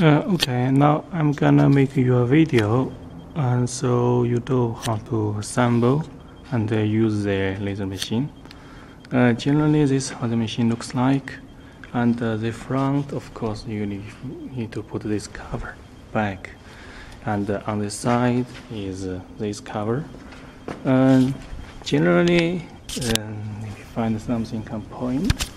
Uh, okay, now I'm gonna make you a video and so you how to assemble and uh, use the laser machine. Uh, generally this is how the machine looks like and uh, the front of course you need, need to put this cover back and uh, on the side is uh, this cover. And generally if you find something can point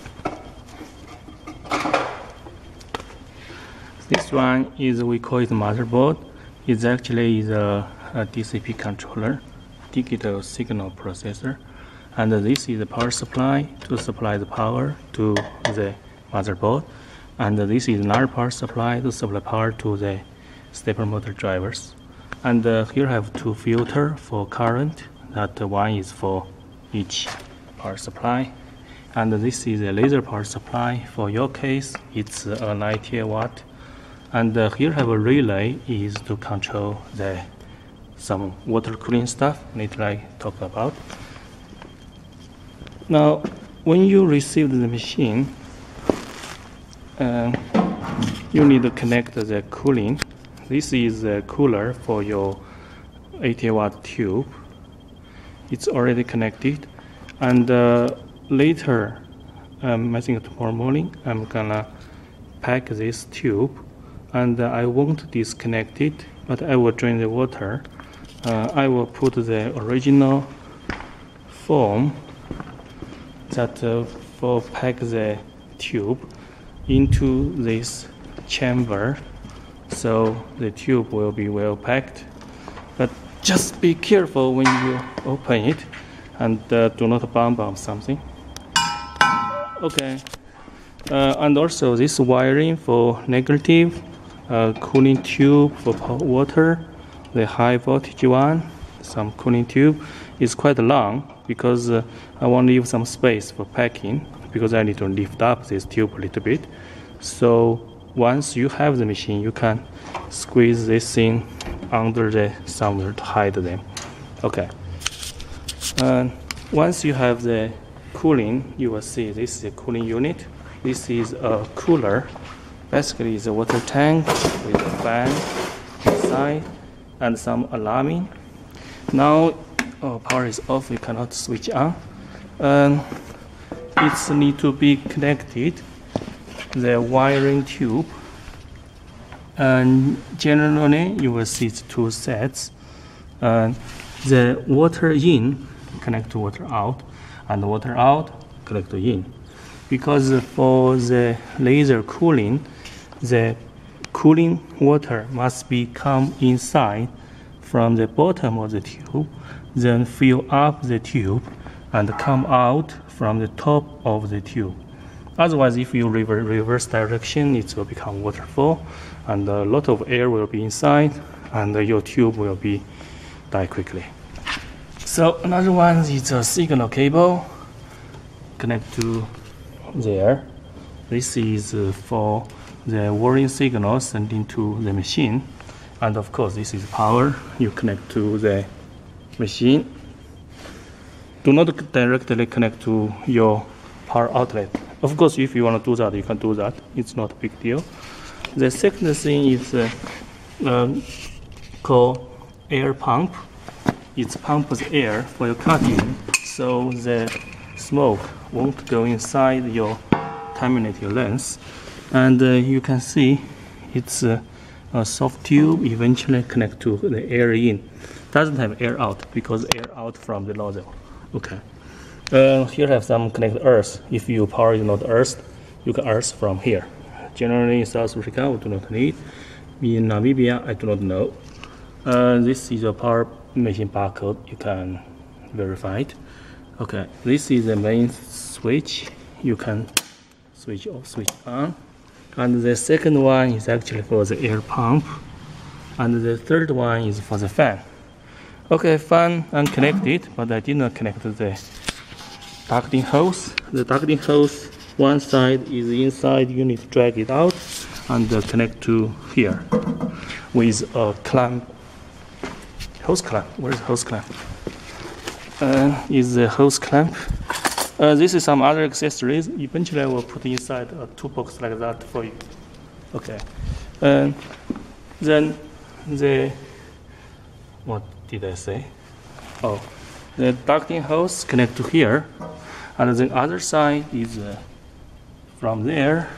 one is we call it motherboard. It's actually is a, a DSP controller, digital signal processor, and this is the power supply to supply the power to the motherboard, and this is another power supply to supply power to the stepper motor drivers. And uh, here I have two filter for current. That one is for each power supply, and this is a laser power supply. For your case, it's a 90 watt and uh, here have a relay is to control the some water cooling stuff later I talk about. Now, when you receive the machine, uh, you need to connect the cooling. This is a cooler for your 80 watt tube. It's already connected, and uh, later, um, I think tomorrow morning, I'm gonna pack this tube and I won't disconnect it, but I will drain the water. Uh, I will put the original foam that uh, will pack the tube into this chamber so the tube will be well packed. But just be careful when you open it and uh, do not bump on something. Okay. Uh, and also this wiring for negative a cooling tube for water, the high voltage one, some cooling tube is quite long because uh, I want to leave some space for packing because I need to lift up this tube a little bit. So once you have the machine, you can squeeze this thing under the somewhere to hide them. Okay. And once you have the cooling, you will see this is a cooling unit. This is a cooler Basically, it's a water tank with a fan inside and some alarming. Now, oh, power is off, we cannot switch on. Um, it need to be connected, the wiring tube. And generally, you will see two sets. The water in connect to water out, and water out connect to in. Because for the laser cooling, the cooling water must be come inside from the bottom of the tube, then fill up the tube and come out from the top of the tube. Otherwise, if you reverse, reverse direction, it will become waterfall, and a lot of air will be inside, and your tube will be die quickly. So another one is a signal cable connect to there. This is uh, for the warning signal sent into the machine. And of course, this is power. You connect to the machine. Do not directly connect to your power outlet. Of course, if you want to do that, you can do that. It's not a big deal. The second thing is uh, uh, called air pump. It pumps air for your cutting, so the smoke won't go inside your terminating lens and uh, you can see it's a soft tube eventually connect to the air in. Doesn't have air out because air out from the nozzle. Okay. Uh, here have some connect earth. If you power is not earth you can earth from here. Generally in South Africa we do not need. In Namibia I do not know. Uh, this is a power machine barcode. You can verify it. Okay. This is the main switch. You can switch off switch on and the second one is actually for the air pump. And the third one is for the fan. Okay fan unconnected but I did not connect the ducting hose. The ducting hose one side is inside you need to drag it out and connect to here with a clamp. Hose clamp where's the hose clamp? Uh, is the hose clamp uh, this is some other accessories. Eventually, I will put inside a toolbox like that for you. Okay. And then the what did I say? Oh, the ducting hose connect to here, and the other side is uh, from there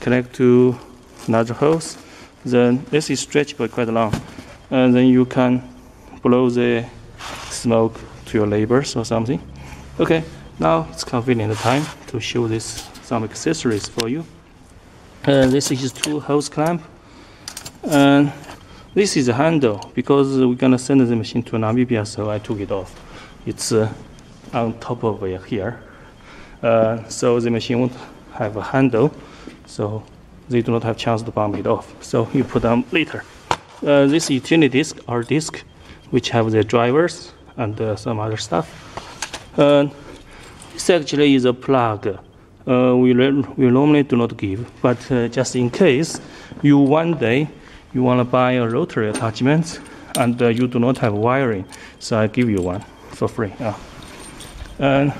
connect to another hose. Then this is stretchable quite long, and then you can blow the smoke to your neighbors or something. Okay, now it's convenient time to show this some accessories for you. Uh, this is two hose clamp, and this is a handle because we're gonna send the machine to Namibia, so I took it off. It's uh, on top of it here, uh, so the machine won't have a handle, so they do not have chance to bomb it off. So you put them later. Uh, this utility disk or disk, which have the drivers and uh, some other stuff. Uh, this actually is a plug. Uh, we, we normally do not give, but uh, just in case you one day you want to buy a rotary attachment and uh, you do not have wiring, so I give you one for free. And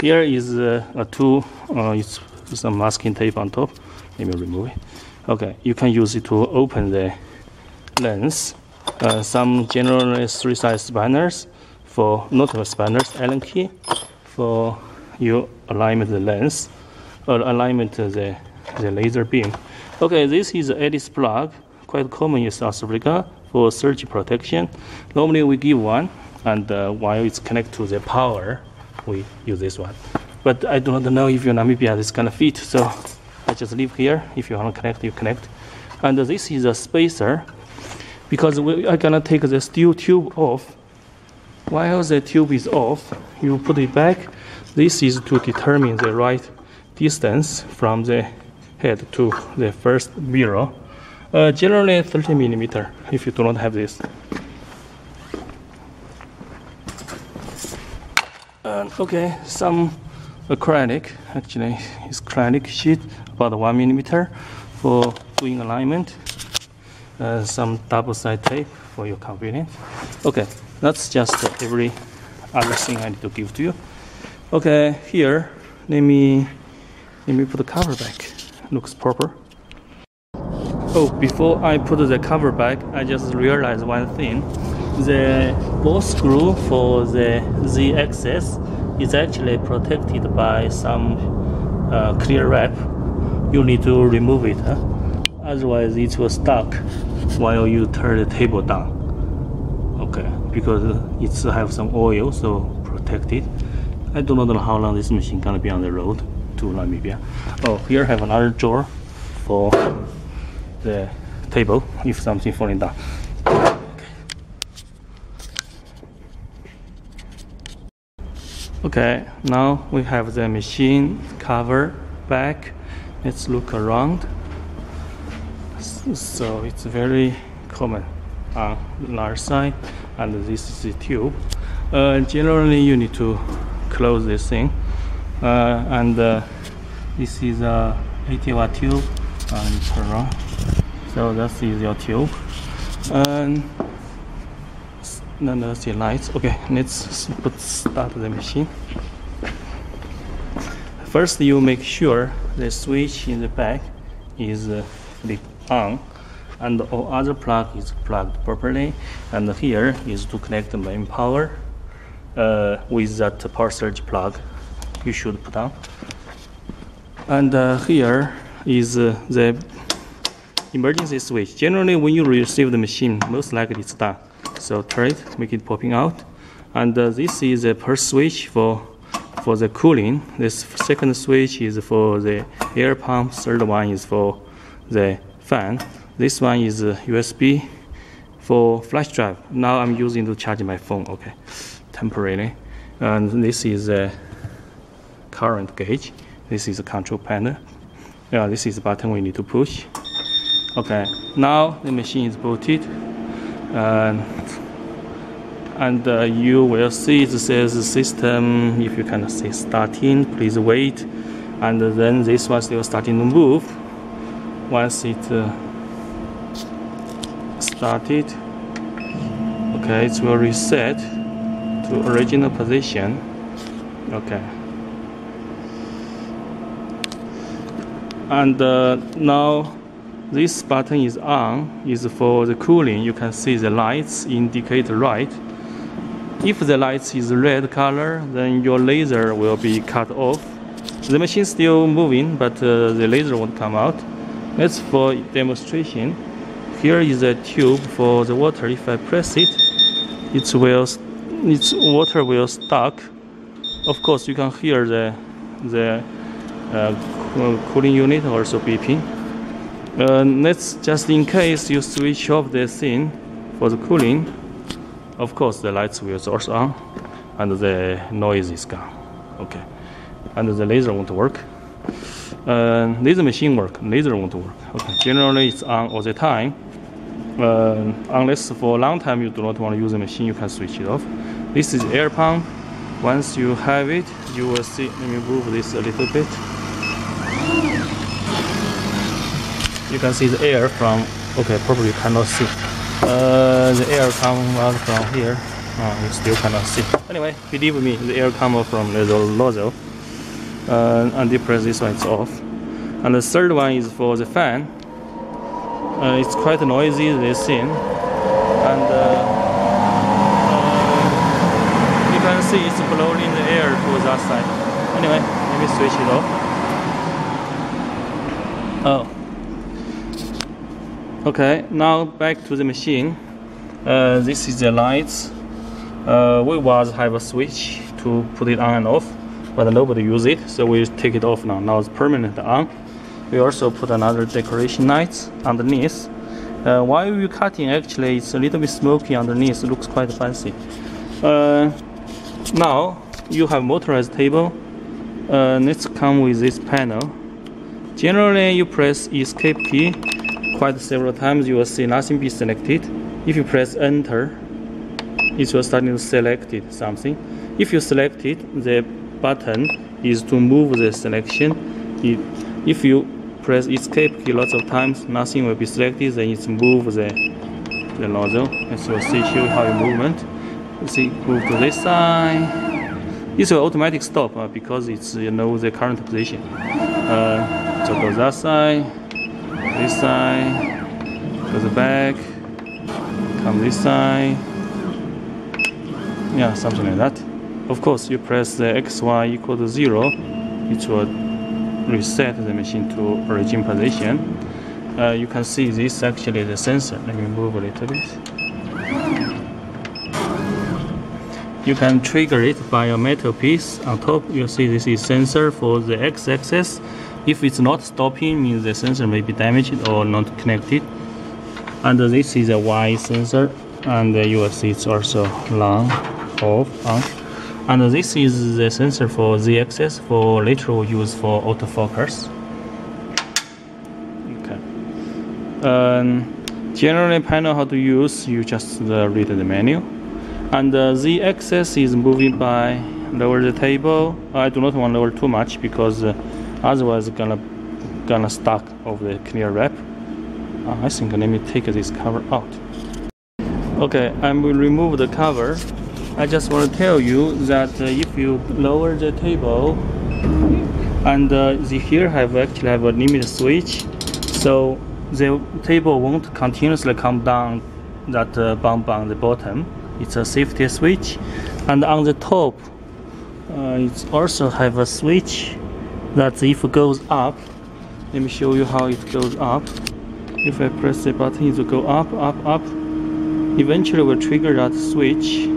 here is uh, a tool. Uh, it's some masking tape on top. Let me remove it. Okay, you can use it to open the lens. Uh, some generally three size spanners for notable spanners, Allen key for you alignment the lens or alignment the, the laser beam. Okay, this is Ellies plug, quite common in South Africa for surge protection. Normally we give one, and uh, while it's connected to the power, we use this one. But I do not know if your Namibia is gonna fit, so I just leave here. If you want to connect, you connect. And this is a spacer, because we are gonna take the steel tube off. While the tube is off, you put it back. This is to determine the right distance from the head to the first mirror. Uh, generally 30 millimeter if you do not have this. Uh, okay, some acrylic, actually it's acrylic sheet about one millimeter for doing alignment. Uh, some double side tape for your convenience. Okay, that's just every other thing I need to give to you. Okay, here, let me let me put the cover back. Looks proper. Oh, before I put the cover back, I just realized one thing. The ball screw for the Z axis is actually protected by some uh, clear wrap. You need to remove it, huh? otherwise it will stuck while you turn the table down. Okay, because it have some oil, so protected. I do not know how long this machine gonna be on the road to Namibia. Oh, here I have another drawer for the table if something falling down. Okay, now we have the machine cover back. Let's look around. So it's very common on large side, and this is the tube. Uh, generally, you need to close this thing, uh, and uh, this is a 80 watt tube, and turn on. So that is your tube, and there's the lights. Okay, let's put start the machine. First, you make sure the switch in the back is uh, on, and all other plug is plugged properly. And here is to connect the main power uh, with that power surge plug. You should put on. And uh, here is uh, the emergency switch. Generally, when you receive the machine, most likely it's done. So turn it, make it popping out. And uh, this is a pulse switch for for the cooling. This second switch is for the air pump. Third one is for the fan. This one is USB for flash drive. Now I'm using to charge my phone. Okay, temporarily. And this is a current gauge. This is a control panel. Yeah, this is the button we need to push. Okay, now the machine is booted and, and uh, you will see it says system if you can see starting please wait and then this one still starting to move once it uh, started okay it will reset to original position okay and uh, now this button is on, is for the cooling. You can see the lights indicate right. If the lights is red color, then your laser will be cut off. The machine still moving, but uh, the laser won't come out. That's for demonstration. Here is a tube for the water. If I press it, it will, its water will stuck. Of course, you can hear the the uh, cooling unit also beeping. Uh, let's just in case you switch off the thing for the cooling. Of course, the lights will also on, and the noise is gone. Okay, and the laser won't work. Uh, laser machine work, laser won't work. Okay, generally it's on all the time. Uh, unless for a long time you do not want to use the machine, you can switch it off. This is air pump. Once you have it, you will see. Let me move this a little bit. You can see the air from. Okay, probably cannot see. Uh, the air comes out from here. Uh, you still cannot see. Anyway, believe me, the air comes from the nozzle. Uh, and depress this one, it's off. And the third one is for the fan. Uh, it's quite noisy, this thing. And uh, uh, you can see it's blowing the air to that side. Anyway, let me switch it off. Oh. Okay, now back to the machine. Uh, this is the lights. Uh, we was have a switch to put it on and off, but nobody use it, so we take it off now. Now it's permanent on. We also put another decoration lights underneath. Uh, while we're cutting, actually, it's a little bit smoky underneath. It looks quite fancy. Uh, now you have motorized table. Uh, let's come with this panel. Generally, you press Escape key quite several times, you will see nothing be selected. If you press enter, it will start to select something. If you select it, the button is to move the selection. if you press escape key lots of times, nothing will be selected, then it's move the, the nozzle. You will see, show how you movement. See, move to this side. It's an automatic stop uh, because it's you know the current position. Uh, so go that side this side, go the back, come this side. Yeah, something like that. Of course, you press the XY equal to zero, it will reset the machine to origin position. Uh, you can see this actually the sensor. Let me move a little bit. You can trigger it by a metal piece on top. You see this is sensor for the x-axis if it's not stopping, means the sensor may be damaged or not connected. And this is a Y sensor, and you will see it's also long, off, on. And this is the sensor for Z-axis for lateral use for autofocus. Okay. Um, generally, panel how to use, you just uh, read the menu. And uh, Z-axis is moving by lower the table. I do not want to lower too much because uh, otherwise gonna gonna stuck of the clear wrap uh, I think let me take this cover out okay I will remove the cover I just want to tell you that uh, if you lower the table and uh, the here have actually have a limit switch so the table won't continuously come down that uh, bump on the bottom. It's a safety switch. And on the top uh, it also have a switch that if it goes up let me show you how it goes up. If I press the button it will go up up up. Eventually will trigger that switch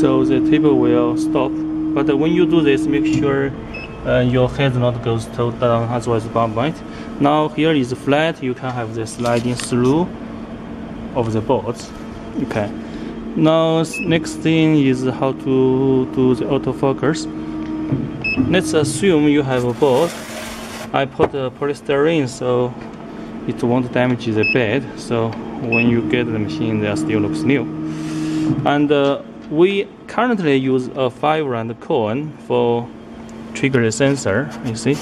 so the table will stop but when you do this make sure uh, your head not goes to down otherwise bump right now here is flat you can have the sliding through of the boards okay now next thing is how to do the autofocus Let's assume you have a board. I put a polystyrene so it won't damage the bed. So when you get the machine, there still looks new. And uh, we currently use a five rand coin for trigger sensor. You see,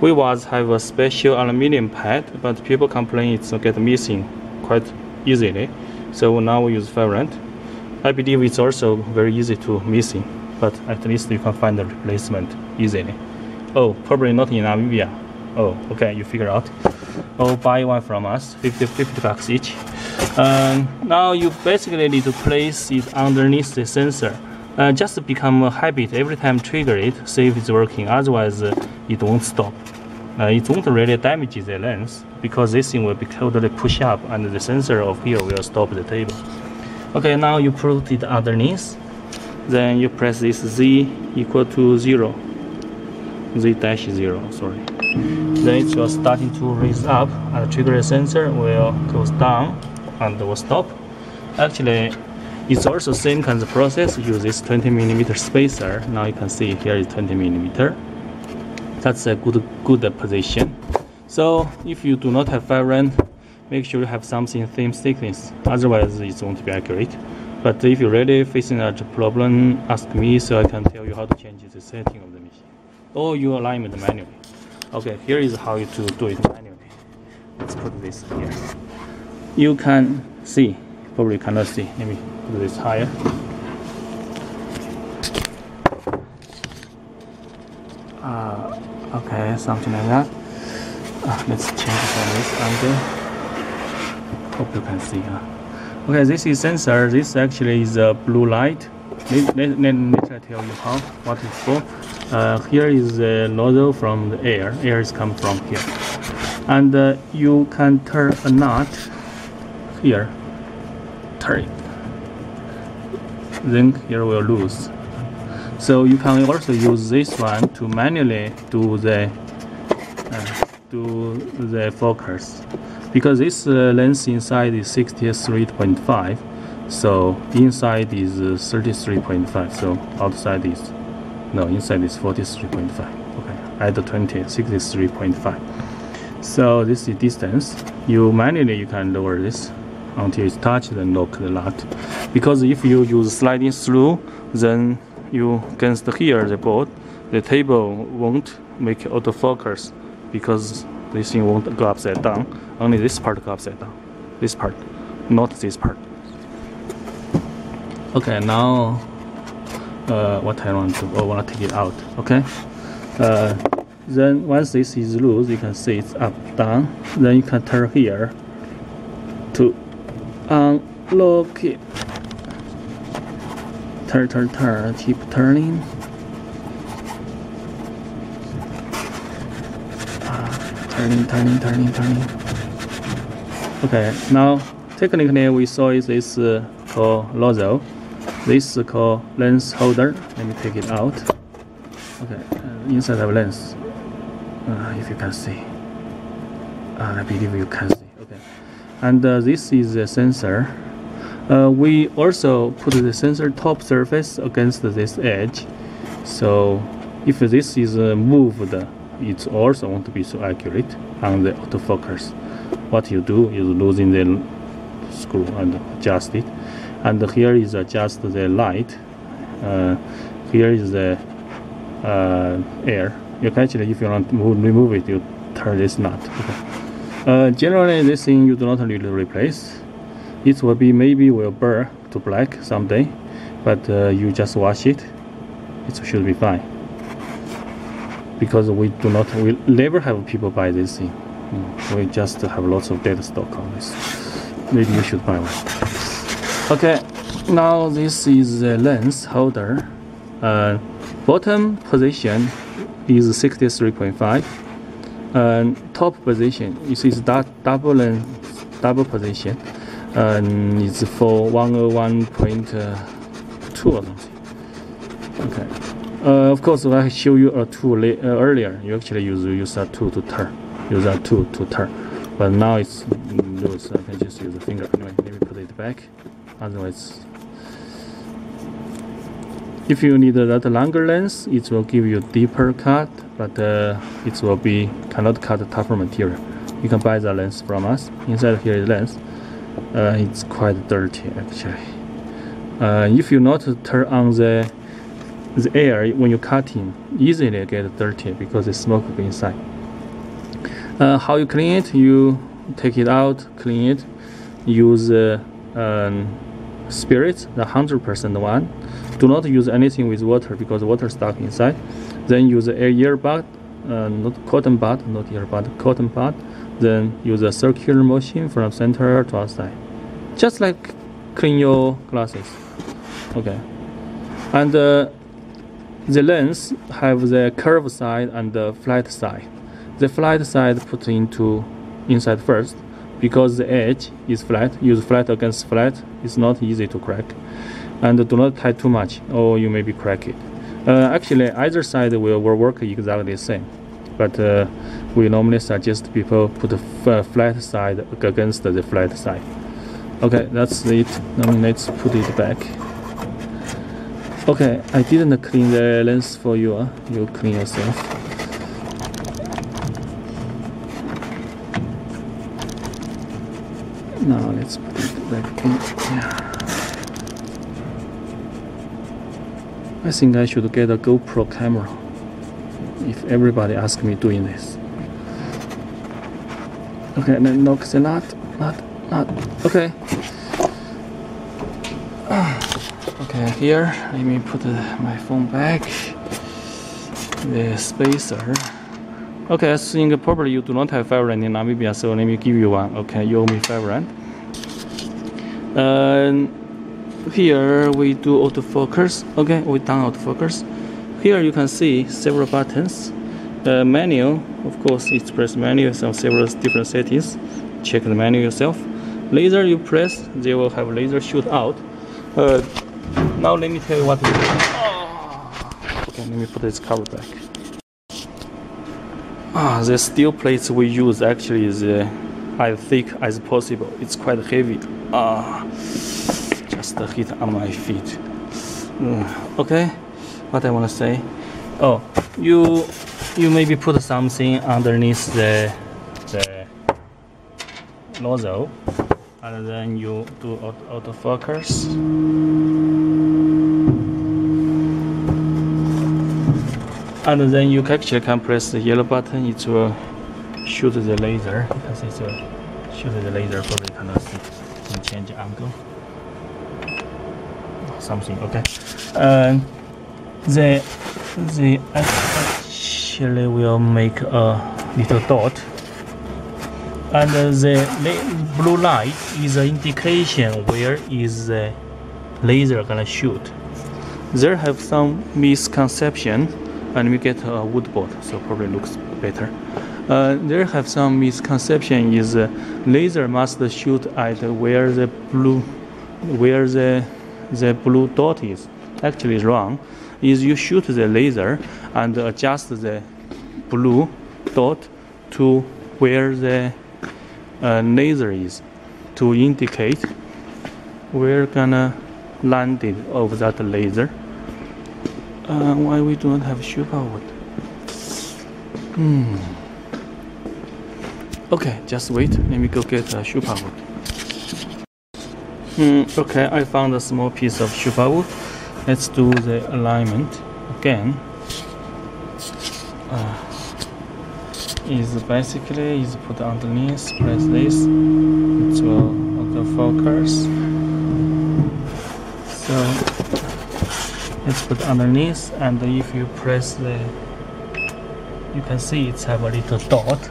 we was have a special aluminum pad, but people complain it's get missing quite easily. So now we use five rand. I believe it's also very easy to missing but at least you can find the replacement easily. Oh, probably not in Namibia. Oh, okay, you figure out. oh buy one from us, 50, 50 bucks each. Now you basically need to place it underneath the sensor. Uh, just become a habit every time trigger it, see if it's working. Otherwise, uh, it won't stop. Uh, it won't really damage the lens because this thing will be totally push up and the sensor of here will stop the table. Okay, now you put it underneath. Then you press this Z equal to zero. Z dash zero, sorry. Then it will starting to raise up and the trigger sensor will goes down and will stop. Actually, it's also same kind of process. Use this 20 millimeter spacer. Now you can see here is 20 millimeter. That's a good good position. So if you do not have rand, make sure you have something same thickness. Otherwise, it won't be accurate. But if you're really facing a problem, ask me so I can tell you how to change the setting of the machine or you align it manually. Okay, here is how you to do it manually. Let's put this here. You can see, probably cannot see. Let me put this higher. Uh, okay, something like that. Uh, let's change this angle. Hope you can see. Uh. Okay, this is sensor. This actually is a blue light. Let me tell you how, what it's for. Uh, here is the nozzle from the air. Air is come from here. And uh, you can turn a knot here. Turn. Then here will lose. So you can also use this one to manually do the uh, do the focus. Because this uh, lens inside is 63.5 so inside is uh, 33.5 so outside is no inside is 43.5 okay the 20 63.5 so this is distance. You manually you can lower this until it's touched and lock the nut because if you use sliding through then you against here the board the table won't make autofocus because this thing won't go upside down. Only this part go upside down. This part not this part. Okay now uh, what I want to I want to take it out okay? Uh, then once this is loose you can see it's up down. Then you can turn here to unlock it turn turn turn. Keep turning. Uh, turning turning turning turning. Okay now technically we saw is this uh, called nozzle this is called lens holder. Let me take it out. Okay uh, inside of lens. Uh, if you can see. Uh, I believe you can and uh, this is the sensor. Uh, we also put the sensor top surface against this edge. So if this is uh, moved it also won't be so accurate on the autofocus. What you do is losing the screw and adjust it. And here is adjust the light. Uh, here is the uh, air. You can actually if you want to remove it you turn this nut. Okay. Uh, generally this thing you do not need to replace. It will be maybe will burn to black someday but uh, you just wash it. It should be fine. Because we do not we never have people buy this thing. Mm, we just have lots of dead stock on this. Maybe you should buy one. Okay now this is the lens holder. Uh, bottom position is 63.5 and top position you see it's double lens double position and it's for 101.2 or something. Okay. Uh, of course I show you a tool uh, earlier. You actually use use a tool to turn. Use a tool to turn. But now it's loose. I can just use a finger. Anyway let me put it back. Otherwise if you need a that longer lens it will give you deeper cut but uh, it will be cannot cut tougher material. You can buy the lens from us. Inside here is lens. Uh, it's quite dirty actually. Uh, if you not turn on the the air when you're cutting easily get dirty because the smoke inside. Uh, how you clean it? You take it out clean it. Use um, spirit, the 100% one. Do not use anything with water because water stuck inside. Then use a earbud, uh, not cotton bud, not earbud, cotton bud. then use a circular motion from center to outside. Just like clean your glasses. Okay. And uh, the lens have the curved side and the flat side. The flat side put into inside first because the edge is flat. Use flat against flat. It's not easy to crack. And do not tie too much or you may be crack it. Uh, actually, either side will, will work exactly the same. But uh, we normally suggest people put a flat side against the flat side. Okay, that's it. Now let's put it back. Okay, I didn't clean the lens for you. Uh. You clean yourself. Now let's put it back in. Yeah. I think I should get a GoPro camera if everybody asks me doing this. Okay, and then knock the nut, nut, nut. Okay. Okay, here, let me put my phone back. The spacer. Okay, I think probably you do not have five rand in Namibia, so let me give you one. Okay, you owe me five rand. Uh, here we do autofocus. Okay, we done autofocus. Here you can see several buttons. The menu, of course, it's press menu, some several different settings. Check the menu yourself. Laser you press, they will have laser shoot out. Uh, now let me tell you what to do. Oh. Okay, let me put this cover back. Ah, the steel plates we use actually is uh, as thick as possible. It's quite heavy. Ah, just the heat on my feet. Mm. Okay, what I want to say. Oh, you you maybe put something underneath the the nozzle and then you do auto and then you actually can press the yellow button. It will shoot the laser because it's a shoot the laser probably cannot see can change angle. Something okay. And the the actually will make a little dot. And the blue light is an indication where is the laser gonna shoot. There have some misconception and we get a wood board so probably looks better. Uh, there have some misconception is uh, laser must shoot at where the blue where the the blue dot is actually wrong is you shoot the laser and adjust the blue dot to where the uh, laser is to indicate we're gonna land it over that laser. Uh, why we do not have wood? Hmm. Okay, just wait. Let me go get a SupaWood. Hmm. Okay, I found a small piece of SupaWood. Let's do the alignment again. Uh, is basically is put underneath press this it will auto focus so it's put underneath and if you press the you can see it's have a little dot.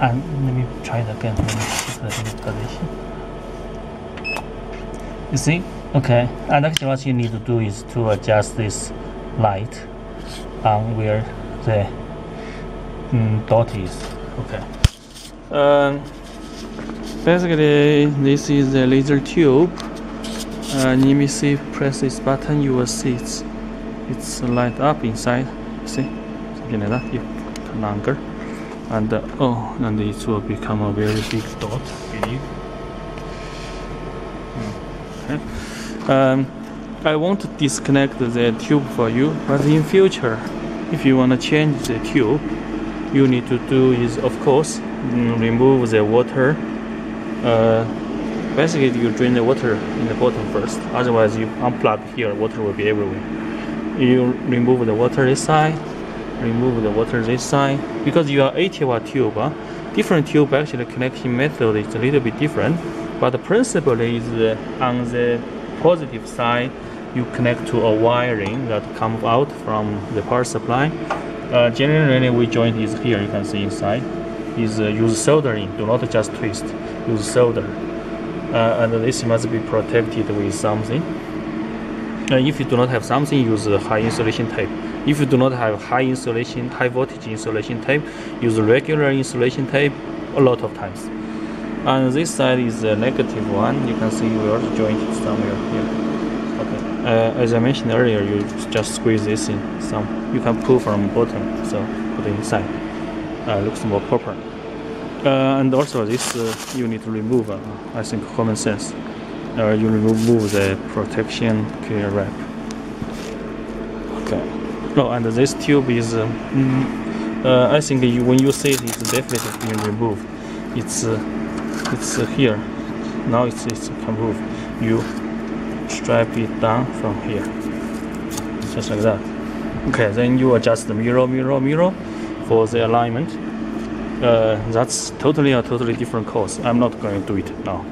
And let me try it again you see? Okay. And actually what you need to do is to adjust this light on where the mm, dot is. Okay. Um, basically this is the laser tube you see press this button you will see it's it's light up inside. See? Something like that you turn longer. And uh, oh and it will become a very big dot hmm, okay. Um, I won't disconnect the tube for you but in future if you want to change the tube you need to do is of course remove the water uh, basically you drain the water in the bottom first. Otherwise you unplug here water will be everywhere. You remove the water this side remove the water this side. Because you are 80 watt tube uh, different tube actually connection method is a little bit different but the principle is uh, on the positive side you connect to a wiring that comes out from the power supply. Uh, generally we joint is here you can see inside. Is uh, use soldering. Do not just twist. Use solder, and this must be protected with something. Uh, if you do not have something, use high insulation tape. If you do not have high insulation, high voltage insulation tape, use regular insulation tape a lot of times. And this side is a negative one. You can see we also joint it somewhere here. Okay. Uh, as I mentioned earlier, you just squeeze this in. Some you can pull from bottom, so put it inside. Uh, looks more proper. Uh, and also this uh, you need to remove. Uh, I think common sense. Uh, you remove the protection clear wrap. Okay. Oh, and this tube is. Uh, mm, uh, I think you, when you see it, it's definitely being removed. It's uh, it's uh, here. Now it's it's can move. You strap it down from here, just like that. Okay, then you adjust the mirror, mirror, mirror for the alignment. Uh, that's totally a totally different course. I'm not going to do it now.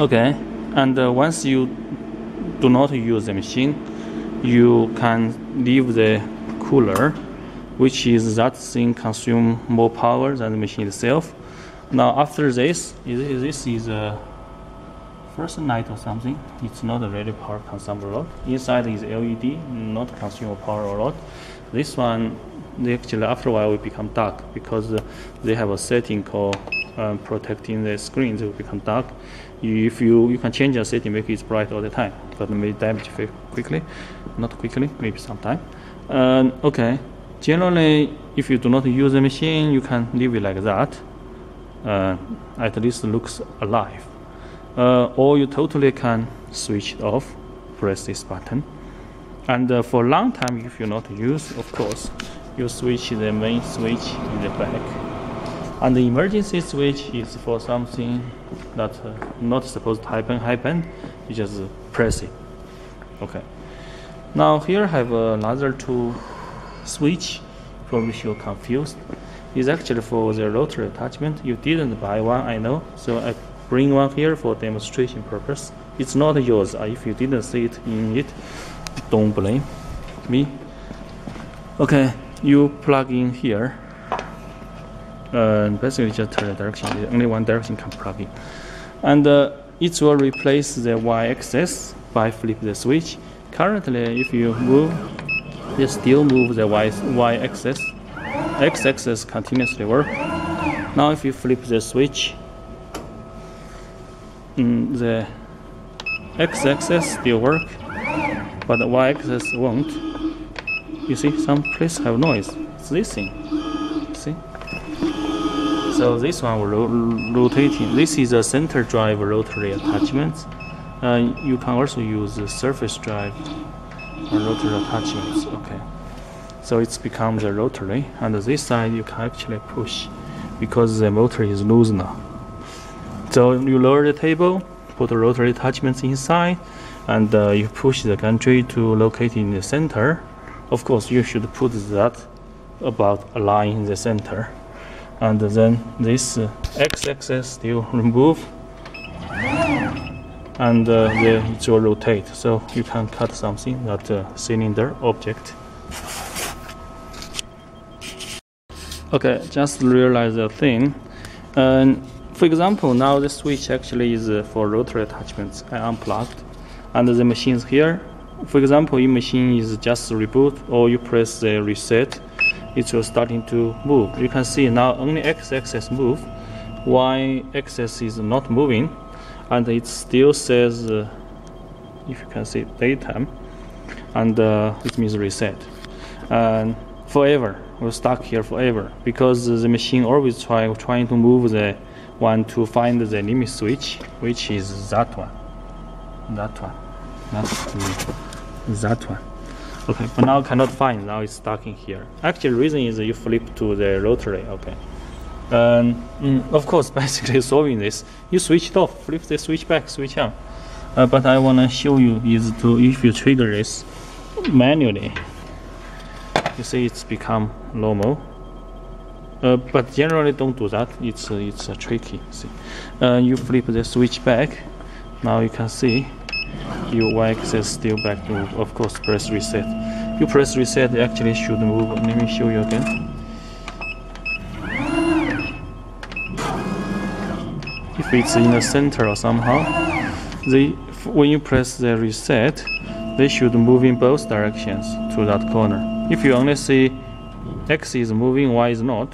Okay, and uh, once you do not use the machine, you can leave the cooler, which is that thing consume more power than the machine itself. Now after this, this is a first night or something. It's not a really power consumer a lot. Inside is LED, not consume power a lot. This one, they actually after a while will become dark because uh, they have a setting called um, protecting the screen. It will become dark. If you you can change the setting, make it bright all the time, but it may damage very quickly. Not quickly, maybe sometime. Um, okay. Generally, if you do not use the machine, you can leave it like that. Uh, at least looks alive uh, or you totally can switch it off press this button and uh, for long time if you not use of course you switch the main switch in the back and the emergency switch is for something that uh, not supposed to happen happen you just press it okay now here I have another two switch for which you're confused is actually for the rotary attachment. You didn't buy one, I know, so I bring one here for demonstration purpose. It's not yours. Uh, If you didn't see it in it, don't blame me. Okay, you plug in here. And basically just turn the direction. Only one direction can plug in. And uh, it will replace the y-axis by flip the switch. Currently, if you move, you still move the y y-axis x-axis continuously work. Now if you flip the switch, mm, the x-axis still work, but the y-axis won't. You see, some place have noise. It's this thing. See? So this one will ro- rotating. This is a center drive rotary attachment. Uh, you can also use the surface drive rotary attachments. Okay. So it's becomes a rotary, and this side you can actually push because the motor is loose now. So you lower the table, put the rotary attachments inside, and uh, you push the gantry to locate in the center. Of course, you should put that about a line in the center, and then this uh, x-axis still remove, and uh, it will rotate. So you can cut something that uh, cylinder object. Okay, just realize a thing. And for example, now the switch actually is uh, for rotary attachments. I unplugged, and the machines here. For example, your machine is just reboot, or you press the reset, it will starting to move. You can see now only x-axis move, y-axis is not moving, and it still says, uh, if you can see daytime, and uh, it means reset. And forever. We're stuck here forever because the machine always try trying to move the one to find the limit switch, which is that one, that one, that one. Okay, but now cannot find. Now it's stuck in here. Actually, reason is you flip to the rotary. Okay. Um, mm, of course, basically solving this, you switch it off, flip the switch back, switch on. Uh, but I wanna show you is to if you trigger this manually, you see it's become normal. Uh, but generally don't do that. It's uh, it's tricky. See, uh, you flip the switch back. Now you can see your y-axis still back to of course press reset. you press reset, it actually should move. Let me show you again. If it's in the center or somehow, they when you press the reset, they should move in both directions to that corner. If you only see X is moving, Y is not,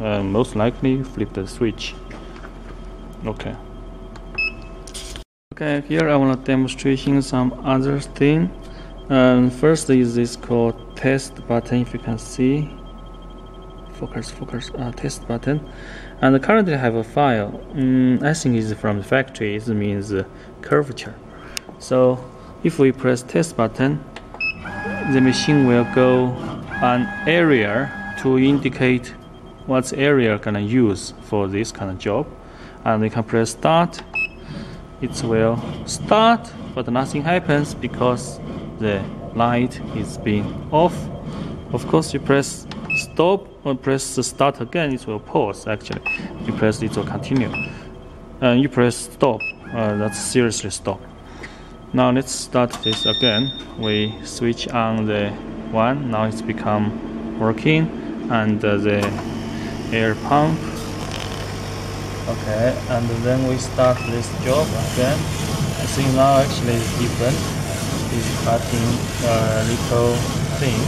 uh, most likely flip the switch. Okay. Okay, here I want to demonstration some other thing. Um, first is this called test button. If you can see, focus, focus, uh, test button. And currently I have a file. Um, I think it's from the factory. It means uh, curvature. So if we press test button, the machine will go an area to indicate what area gonna use for this kind of job. And we can press start it will start but nothing happens because the light is being off. Of course you press stop or press the start again it will pause actually. You press it will continue. And you press stop. Uh, that's seriously stop. Now let's start this again. We switch on the one. Now it's become working. And uh, the air pump okay and then we start this job again. I think now actually it's different. It's cutting a little thing.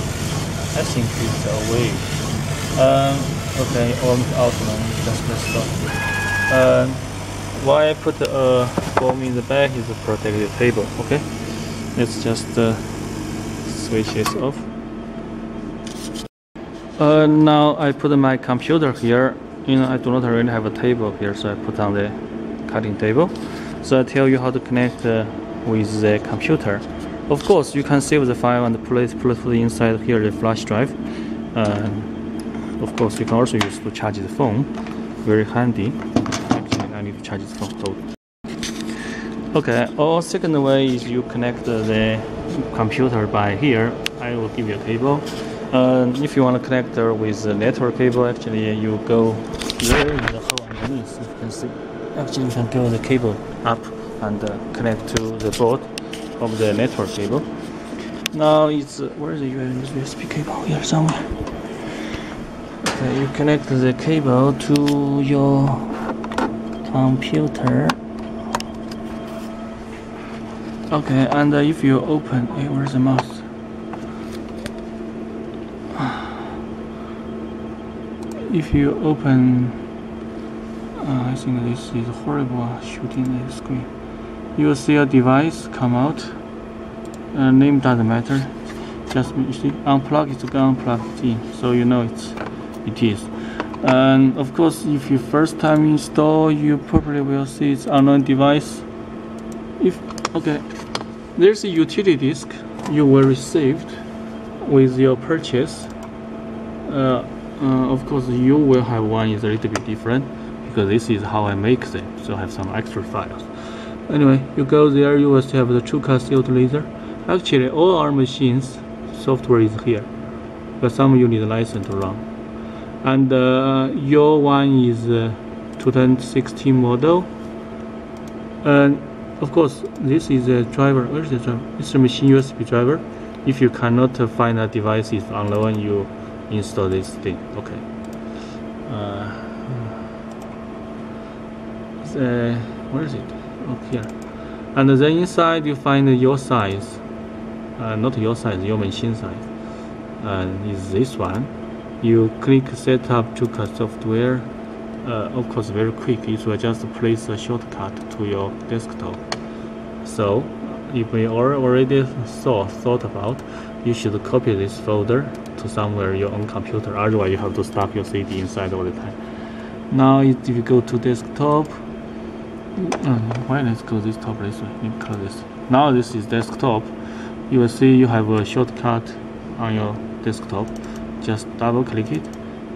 I think it's a wave um, okay on outline. Just let's stop um, why I put a foam in the back is to protect the table okay? Let's just uh, switch it off. Uh, now I put my computer here you know, I do not really have a table here, so I put on the cutting table. So I tell you how to connect uh, with the computer. Of course, you can save the file and put it inside here the flash drive. Uh, of course, you can also use to charge the phone. Very handy. Actually, I need to charge the phone. So. Okay, or second way is you connect the computer by here. I will give you a cable. Uh, if you want to connect with the network cable, actually you go there in the hole underneath. You can see. Actually, you can go the cable up and uh, connect to the board of the network cable. Now it's uh, where is the USB cable? Here somewhere. Okay, you connect the cable to your computer. Okay, and uh, if you open, hey, where's the mouse? If you open uh, I think this is horrible shooting the screen. You will see a device come out. Uh, name doesn't matter. Just see unplug it unplug it in so you know it's it is. And of course if you first time install you probably will see it's unknown device. If okay there's a utility disk you will received with your purchase. Uh, uh, of course you will have one is a little bit different because this is how I make them so I have some extra files. Anyway you go there you will have the TruCUT sealed laser. Actually all our machines software is here but some you need a license to run. And uh, your one is uh, 2016 model. And of course this is a driver where's the driver? It's a machine USB driver. If you cannot find a device is unknown you install this thing. Okay. Uh, uh, where is it? Oh here. And then inside you find your size. Uh, not your size your machine size. And is this one. You click setup to cut software. Uh, of course very quick. It will just place a shortcut to your desktop. So if we already saw thought about you should copy this folder to somewhere your own computer. Otherwise you have to stop your CD inside all the time. Now if you go to desktop uh, why let's go this top this way let me close this. Now this is desktop. You will see you have a shortcut on your desktop. Just double click it.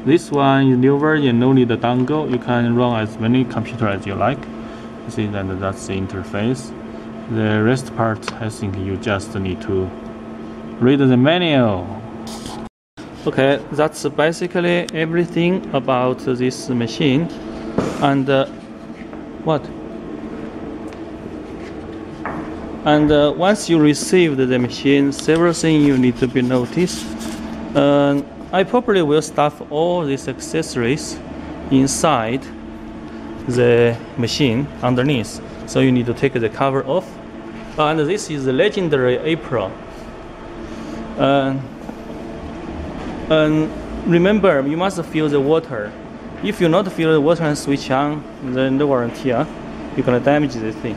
This one is new version no need the dongle you can run as many computer as you like. You see that that's the interface. The rest part I think you just need to read the manual okay that's basically everything about this machine and uh, what And uh, once you receive the machine, several things you need to be noticed. I probably will stuff all these accessories inside the machine underneath. So you need to take the cover off. And this is the legendary apron. And remember, you must fill the water. If you not fill the water and switch on, then the warranty, uh, you're gonna damage this thing.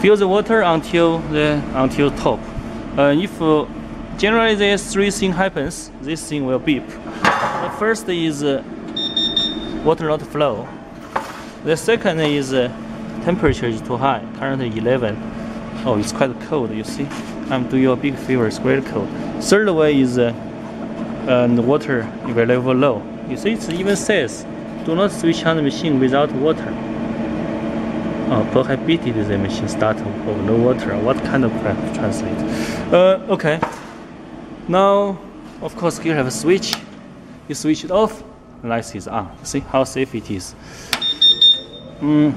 Fill the water until the until top. Uh, if uh, generally these three things happens, this thing will beep. The first is uh, water not flow. The second is uh, temperature is too high, currently 11. Oh, it's quite cold, you see. I'm doing you a big favor, it's quite cold. Third way is uh, uh, the water level low. You see, it even says, do not switch on the machine without water. Oh, prohibited the machine start of no water. What kind of translate? Uh, okay. Now, of course, here have a switch. You switch it off, light is on. See how safe it is. Mm.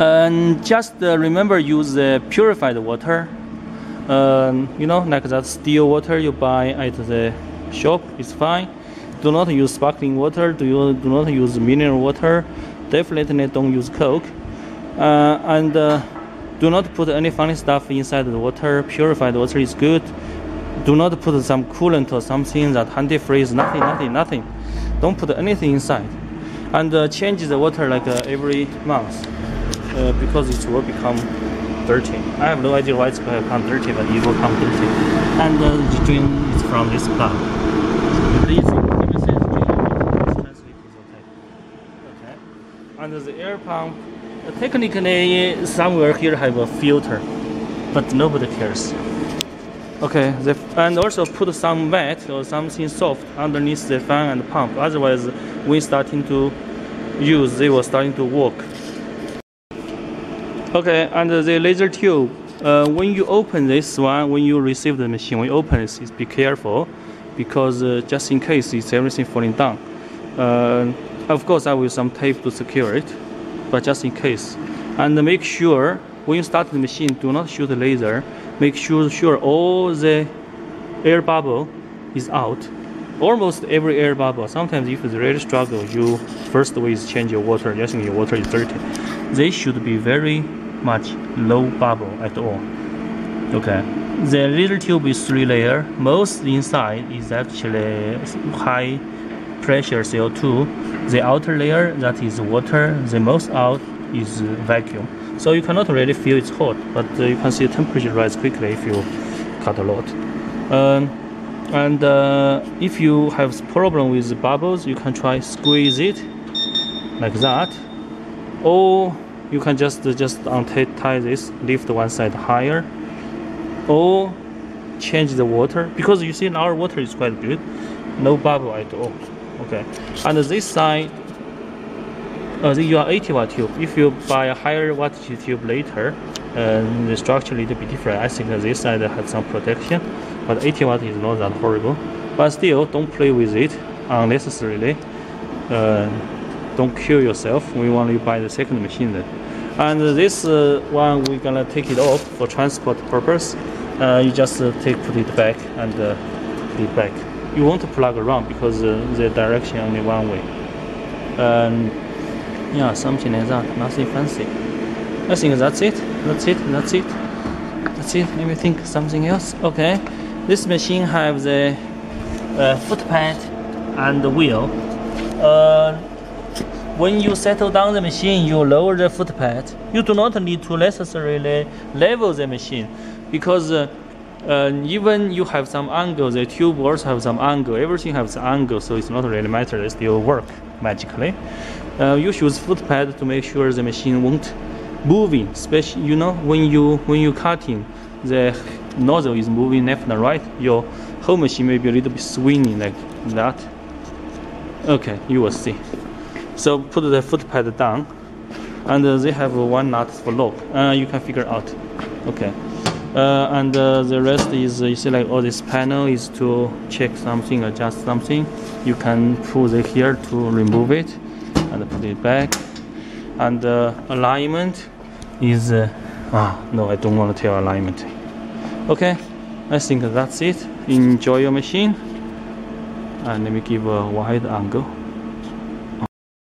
And just uh, remember use the purified water. Um, you know, like that still water you buy at the shop is fine. Do not use sparkling water. Do you do not use mineral water? Definitely don't use Coke. Uh, and uh, do not put any funny stuff inside the water. Purified water is good. Do not put some coolant or something that antifreeze. Nothing, nothing, nothing. Don't put anything inside. And uh, change the water like uh, every month uh, because it will become dirty. I have no idea why it's going to become dirty, but it will become dirty. And uh, the drain is from this plug. Please, even says this okay. Okay. And the air pump, uh, technically somewhere here have a filter, but nobody cares. Okay, the, and also put some mat or something soft underneath the fan and pump. Otherwise, when starting to use, they were starting to work. Okay, and the laser tube. Uh, when you open this one, when you receive the machine, when you open it, be careful because uh, just in case it's everything falling down. Uh, of course, I will some tape to secure it, but just in case. And make sure when you start the machine, do not shoot the laser. Make sure sure all the air bubble is out. Almost every air bubble. Sometimes if it's really struggle, you first way is change your water. Just your water is dirty. They should be very much low bubble at all. Okay. The little tube is three layer. Most inside is actually high pressure CO2. The outer layer that is water. The most out is vacuum. So you cannot really feel it's hot, but uh, you can see the temperature rise quickly if you cut a lot. Um, and uh, if you have problem with bubbles, you can try squeeze it like that, or you can just just untie this, lift one side higher, or change the water because you see our water is quite good, no bubble at all. Okay, and this side, uh, you are 80 watt tube. If you buy a higher wattage tube later, uh, the structure a little bit different. I think this side has some protection, but 80 watt is not that horrible. But still, don't play with it unnecessarily. Uh, don't kill yourself. We want to buy the second machine then. And this uh, one we're gonna take it off for transport purpose. Uh, you just uh, take put it back and put it back. You want to plug around because the direction only one way. Um, yeah, something like that. Nothing fancy. I think that's it. That's it. That's it. That's it. Maybe think something else. Okay. This machine has the uh, footpad and the wheel. Uh, when you settle down the machine, you lower the footpad. You do not need to necessarily level the machine because uh, uh, even you have some angle, the tube also have some angle. Everything has an angle, so it's not really matter. It still work magically. Uh, you use footpad to make sure the machine won't moving. Especially, you know, when you when you cutting, the nozzle is moving left and right. Your whole machine may be a little bit swinging like that. Okay, you will see. So put the footpad down, and uh, they have one nut for lock. Uh, you can figure out. Okay. Uh, and uh, the rest is uh, you see like all this panel is to check something, adjust something. You can pull it here to remove it and put it back. And uh, alignment is Ah, no, I don't want to tell alignment. Okay, I think that's it. Enjoy your machine. And let me give a wide angle.